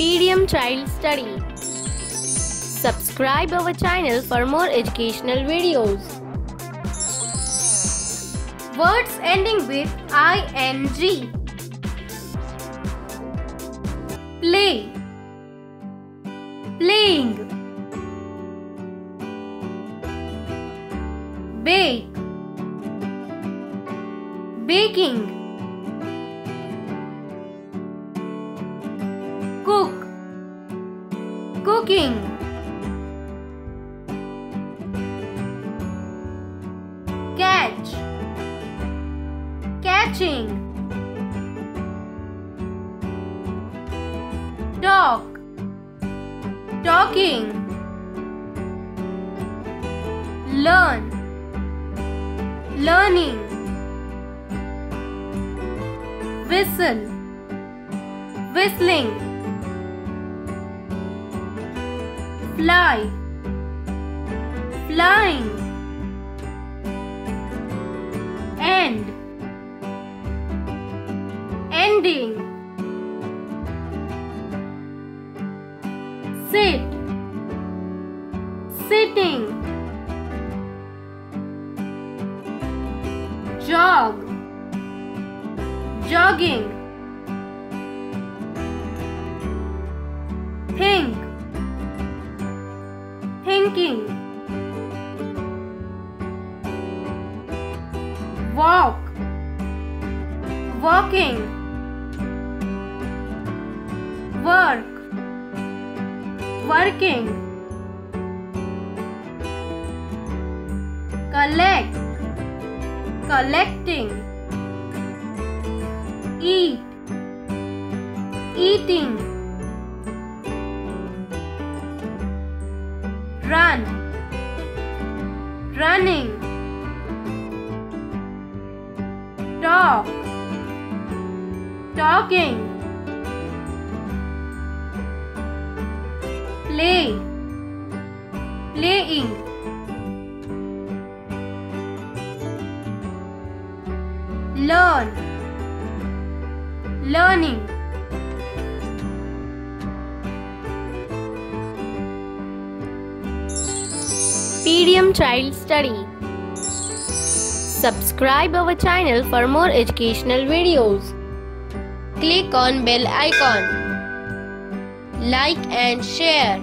PDM Child Study. Subscribe our channel for more educational videos. Words ending with ing. Play. Playing. Bake. Baking. Cooking. Catch. Catching. Talk. Talking. Learn. Learning. Whistle. Whistling. Fly. Flying. End. Ending. Sit. Sitting. Jog. Jogging. Thinking. Walk. Walking. Work. Working. Collect. Collecting. Eat. Eating. Run. Running. Talk. Talking. Play. Playing. Learn. Learning. PDM Child Study. Subscribe our channel for more educational videos. Click on bell icon. Like and share.